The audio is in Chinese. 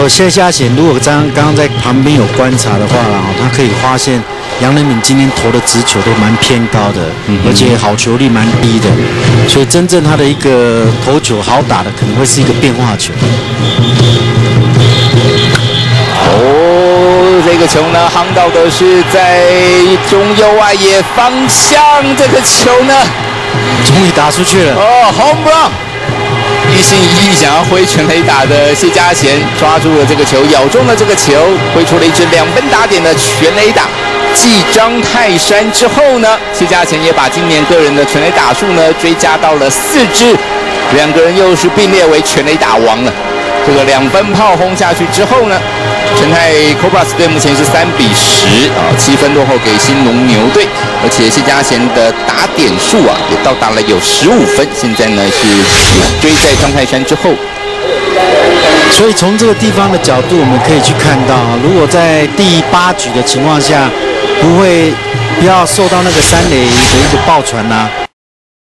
我谢家贤如果刚刚刚在旁边有观察的话啊，他可以发现杨仁敏今天投的直球都蛮偏高的，而且好球率蛮低的，所以真正他的一个投球好打的可能会是一个变化球。哦，这个球呢，夯到的是在中右外野方向，这个球呢，终于打出去了。哦，home run！一心一意想要挥全垒打的谢家贤抓住了这个球，咬中了这个球，挥出了一支两分打点的全垒打。继张泰山之后呢，谢家贤也把今年个人的全垒打数呢追加到了四支，两个人又是并列为全垒打王了。这个两分炮轰下去之后呢，陈泰 Cobras 队目前是三比十啊，七分落后给新农牛队，而且谢家贤的打点数啊也到达了有十五分，现在呢是追在张泰山之后。所以从这个地方的角度，我们可以去看到，如果在第八局的情况下，不会不要受到那个三垒的一个爆传呐、